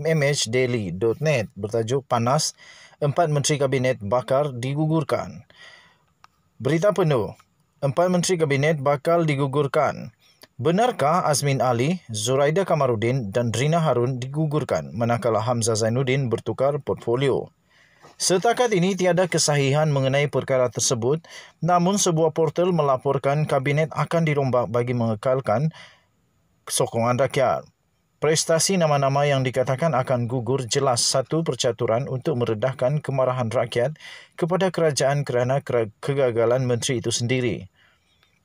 mhdaily.net bertajuk Panas, Empat Menteri Kabinet bakar digugurkan. Berita penuh, Empat Menteri Kabinet bakal digugurkan. Benarkah Azmin Ali, Zuraida Kamarudin dan Rina Harun digugurkan manakala Hamzah Zainuddin bertukar portfolio? Setakat ini tiada kesahihan mengenai perkara tersebut, namun sebuah portal melaporkan kabinet akan dirombak bagi mengekalkan sokongan rakyat. Prestasi nama-nama yang dikatakan akan gugur jelas satu percaturan untuk meredahkan kemarahan rakyat kepada kerajaan kerana kegagalan menteri itu sendiri.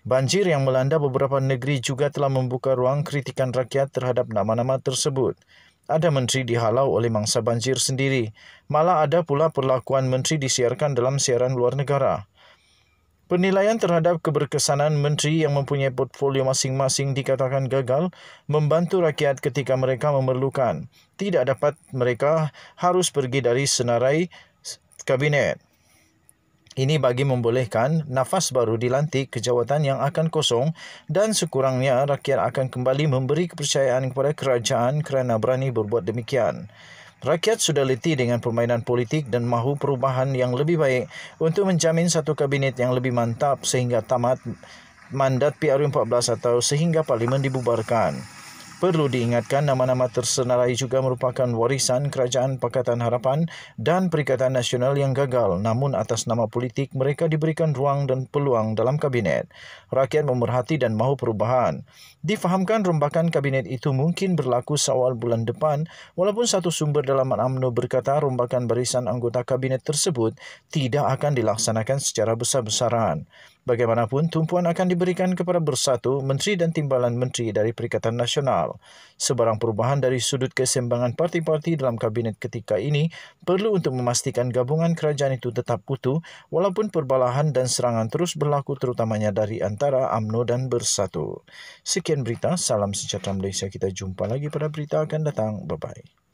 Banjir yang melanda beberapa negeri juga telah membuka ruang kritikan rakyat terhadap nama-nama tersebut. Ada menteri dihalau oleh mangsa banjir sendiri. Malah ada pula perlakuan menteri disiarkan dalam siaran luar negara. Penilaian terhadap keberkesanan menteri yang mempunyai portfolio masing-masing dikatakan gagal membantu rakyat ketika mereka memerlukan. Tidak dapat mereka harus pergi dari senarai kabinet. Ini bagi membolehkan nafas baru dilantik ke jawatan yang akan kosong dan sekurangnya rakyat akan kembali memberi kepercayaan kepada kerajaan kerana berani berbuat demikian. Rakyat sudah letih dengan permainan politik dan mahu perubahan yang lebih baik untuk menjamin satu kabinet yang lebih mantap sehingga tamat mandat PRU14 atau sehingga parlimen dibubarkan. Perlu diingatkan nama-nama tersenarai juga merupakan warisan Kerajaan Pakatan Harapan dan Perikatan Nasional yang gagal namun atas nama politik mereka diberikan ruang dan peluang dalam kabinet. Rakyat memerhati dan mahu perubahan. Difahamkan rombakan kabinet itu mungkin berlaku seawal bulan depan walaupun satu sumber dalam UMNO berkata rombakan barisan anggota kabinet tersebut tidak akan dilaksanakan secara besar-besaran. Bagaimanapun, tumpuan akan diberikan kepada bersatu menteri dan timbalan menteri dari Perikatan Nasional. Sebarang perubahan dari sudut kesembangan parti-parti dalam kabinet ketika ini perlu untuk memastikan gabungan kerajaan itu tetap utuh walaupun perbalahan dan serangan terus berlaku terutamanya dari antara AMNO dan Bersatu. Sekian berita, salam sejahtera Malaysia. Kita jumpa lagi pada berita akan datang. Bye-bye.